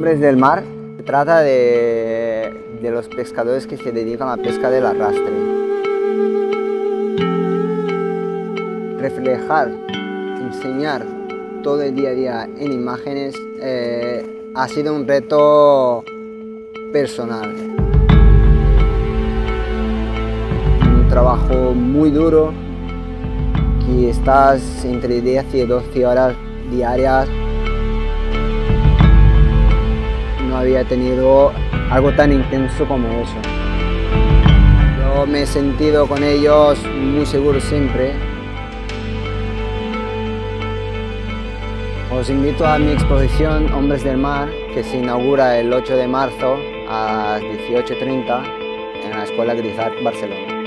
Hombres del Mar se trata de, los pescadores que se dedican a la pesca del arrastre. Reflejar, enseñar todo el día a día en imágenes eh, ha sido un reto personal. Un trabajo muy duro, que estás entre 10 y 12 horas diarias había tenido algo tan intenso como eso. Yo me he sentido con ellos muy seguro siempre. Os invito a mi exposición Hombres del Mar, que se inaugura el 8 de marzo a las 18.30 en la Escuela Grisart Barcelona.